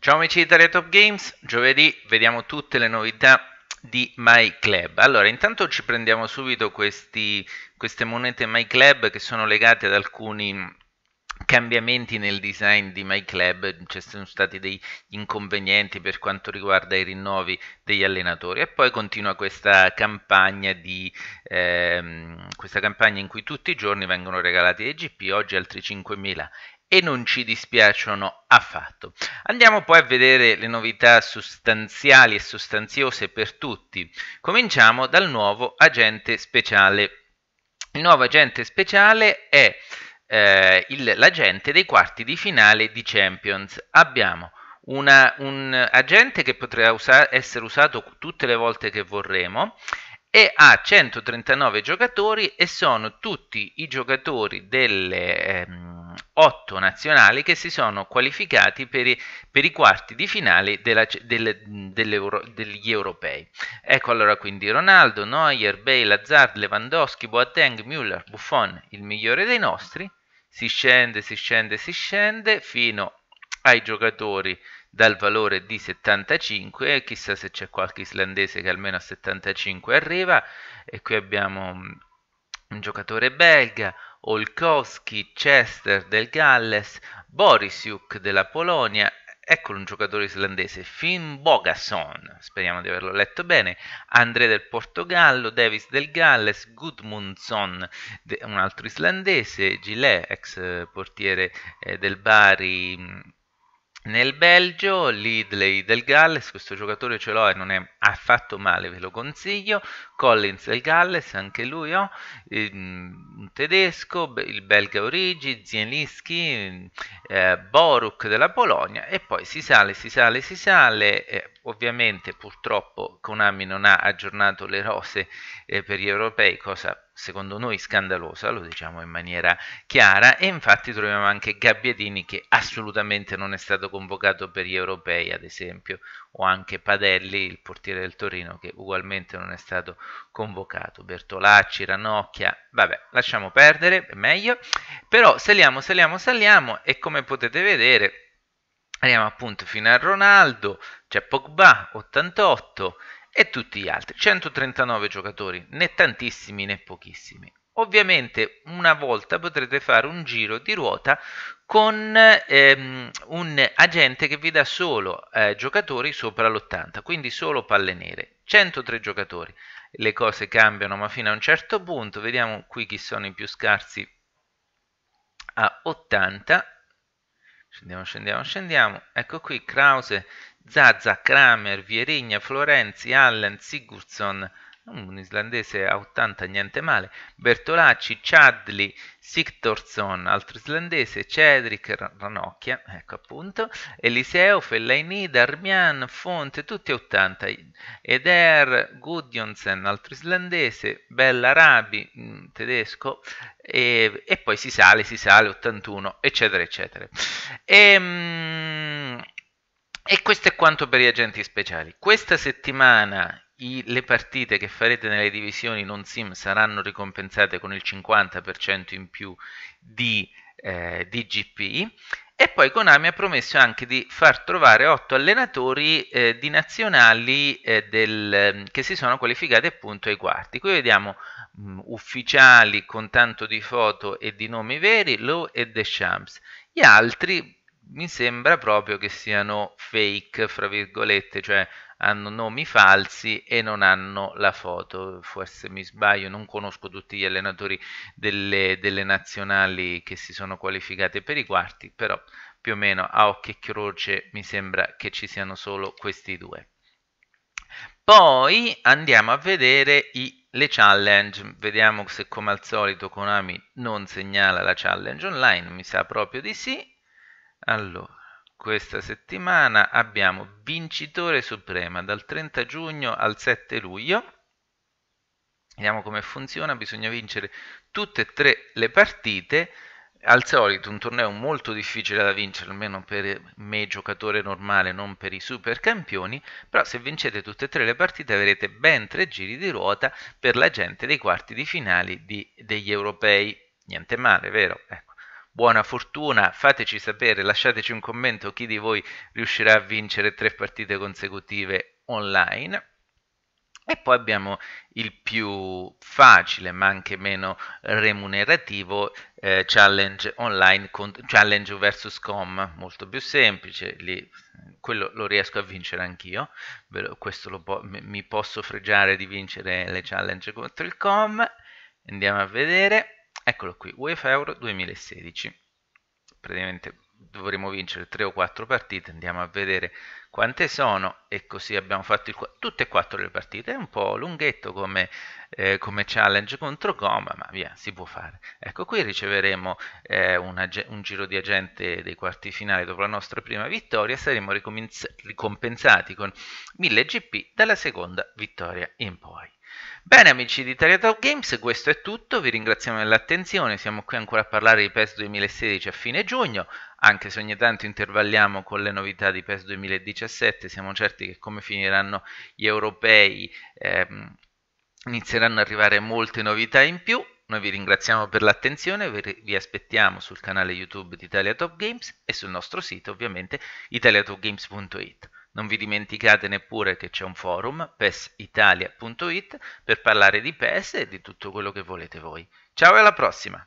Ciao amici di Italia Top Games, giovedì vediamo tutte le novità di MyClub. Allora, intanto ci prendiamo subito questi, queste monete MyClub che sono legate ad alcuni cambiamenti nel design di MyClub, ci sono stati degli inconvenienti per quanto riguarda i rinnovi degli allenatori. E poi continua questa campagna, di, ehm, questa campagna in cui tutti i giorni vengono regalati dei GP, oggi altri 5.000 e non ci dispiacciono affatto. Andiamo poi a vedere le novità sostanziali e sostanziose per tutti. Cominciamo dal nuovo agente speciale. Il nuovo agente speciale è eh, l'agente dei quarti di finale di Champions. Abbiamo una, un agente che potrà usa essere usato tutte le volte che vorremo e ha 139 giocatori e sono tutti i giocatori delle ehm, 8 nazionali che si sono qualificati per i, per i quarti di finale della, delle, degli europei. Ecco allora quindi Ronaldo, Neuer, Bale, Hazard, Lewandowski, Boateng, Müller, Buffon, il migliore dei nostri. Si scende, si scende, si scende fino ai giocatori dal valore di 75 chissà se c'è qualche islandese che almeno a 75 arriva e qui abbiamo un giocatore belga Olkowski, Chester del Galles, Borisiuk della Polonia Eccolo un giocatore islandese, Finn Bogason, speriamo di averlo letto bene, André del Portogallo, Davis del Galles, Gudmundsson, un altro islandese, Gillet, ex portiere eh, del Bari nel Belgio, Lidley del Galles, questo giocatore ce l'ho e non è affatto male, ve lo consiglio. Collins del Galles, anche lui ho. Oh. Un tedesco, il belga Origi, Zielinski, eh, Boruk della Polonia e poi si sale, si sale, si sale. Eh, ovviamente purtroppo Konami non ha aggiornato le rose eh, per gli europei, cosa secondo noi scandalosa, lo diciamo in maniera chiara, e infatti troviamo anche Gabbiadini che assolutamente non è stato convocato per gli europei, ad esempio, o anche Padelli, il portiere del Torino, che ugualmente non è stato convocato, Bertolacci, Ranocchia, vabbè, lasciamo perdere, è meglio, però saliamo, saliamo, saliamo e come potete vedere Arriviamo appunto fino a Ronaldo, c'è Pogba 88 e tutti gli altri, 139 giocatori, né tantissimi né pochissimi. Ovviamente una volta potrete fare un giro di ruota con ehm, un agente che vi dà solo eh, giocatori sopra l'80, quindi solo palle nere, 103 giocatori. Le cose cambiano ma fino a un certo punto, vediamo qui chi sono i più scarsi a 80 Scendiamo, scendiamo, scendiamo. Ecco qui Krause, Zaza, Kramer, Vierigna, Florenzi, Allen, Sigurdsson, un islandese a 80, niente male, Bertolacci, Chadley, Sigtorsson, altro islandese, Cedric, Ranocchia, ecco appunto, Eliseo, Fellaini, Darmian, Fonte, tutti a 80, Eder, Gudjonsen, altro islandese, Bellarabi, mm, tedesco, e, e, poi si sale, si sale, 81, eccetera, eccetera. Ehm, e questo è quanto per gli agenti speciali. Questa settimana i, le partite che farete nelle divisioni non sim saranno ricompensate con il 50% in più di, eh, di GP e poi Konami ha promesso anche di far trovare 8 allenatori eh, di nazionali eh, del, che si sono qualificati appunto ai quarti. Qui vediamo mh, mm, ufficiali con tanto di foto e di nomi veri, Lowe e Deschamps. Gli altri mi sembra proprio che siano fake, fra virgolette, cioè hanno nomi falsi e non hanno la foto. Forse mi sbaglio, non conosco tutti gli allenatori delle, delle nazionali che si sono qualificate per i quarti, però più o meno a occhio e croce mi sembra che ci siano solo questi due. Poi andiamo a vedere i, le challenge, vediamo se come al solito Konami non segnala la challenge online, mi sa proprio di sì. Allora, questa settimana abbiamo vincitore suprema dal 30 giugno al 7 luglio. Vediamo come funziona, bisogna vincere tutte e tre le partite. Al solito un torneo molto difficile da vincere, almeno per me giocatore normale, non per i super campioni, però se vincete tutte e tre le partite avrete ben tre giri di ruota per la gente dei quarti di finali di, degli europei. Niente male, vero? Ecco. Buona fortuna, fateci sapere, lasciateci un commento chi di voi riuscirà a vincere tre partite consecutive online. E poi abbiamo il più facile ma anche meno remunerativo eh, challenge online challenge versus com molto più semplice lì quello lo riesco a vincere anch'io questo po- mi posso fregiare di vincere le challenge contro il com andiamo a vedere eccolo qui UEFA Euro 2016 praticamente dovremo vincere 3 o 4 partite, andiamo a vedere quante sono e così abbiamo fatto il, tutte e quattro le partite, è un po' lunghetto come, eh, come challenge contro Coma, ma via, si può fare. Ecco qui riceveremo eh, un, un, giro di agente dei quarti finali dopo la nostra prima vittoria, saremo ricompensati con 1000 GP dalla seconda vittoria in poi. Bene amici di Italia Top Games, questo è tutto, vi ringraziamo dell'attenzione, siamo qui ancora a parlare di PES 2016 a fine giugno, anche se ogni tanto intervalliamo con le novità di PES 2017, siamo certi che come finiranno gli europei ehm, inizieranno ad arrivare molte novità in più. Noi vi ringraziamo per l'attenzione, vi aspettiamo sul canale YouTube di Italia Top Games e sul nostro sito ovviamente italiatopgames.it. Non vi dimenticate neppure che c'è un forum pesitalia.it per parlare di PES e di tutto quello che volete voi. Ciao e alla prossima!